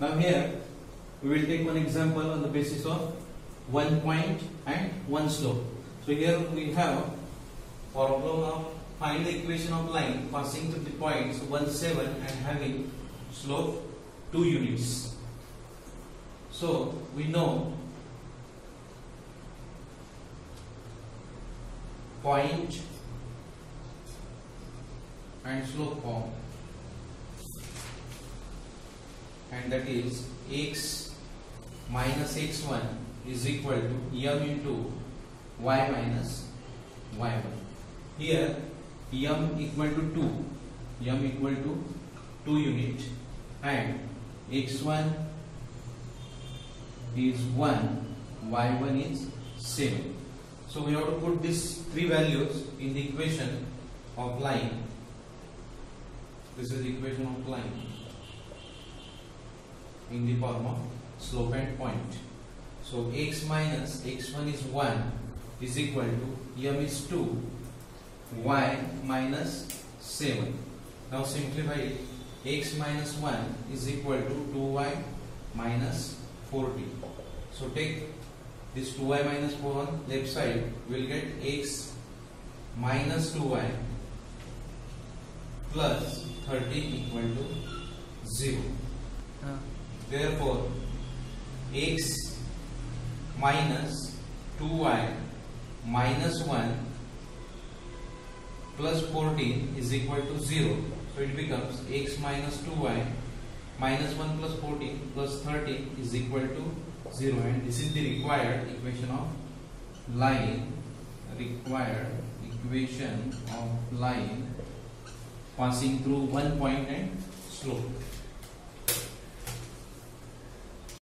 Now here we will take one example on the basis of one point and one slope. So here we have problem of find the equation of line passing through the points 1 7 and having slope 2 units. So we know point and slope form and that is x minus x1 is equal to m into y minus y1 here m equal to 2 m equal to 2 unit. And x1 is 1 y1 is 7 so we have to put these three values in the equation of line. This is the equation of line in the form of slope and point so x minus x1 is 1 is equal to m is 2 y minus 7. Now simplify it. x minus 1 is equal to 2y minus 40. So take this 2y minus 4 on left side. We will get x minus 2y plus 30 equal to 0. Ah. Therefore, x minus 2y minus 1 plus 14 is equal to 0. So it becomes x minus 2y minus 1 plus 14 plus 30 is equal to 0 and this is the required equation of line required equation of line passing through one point and slope.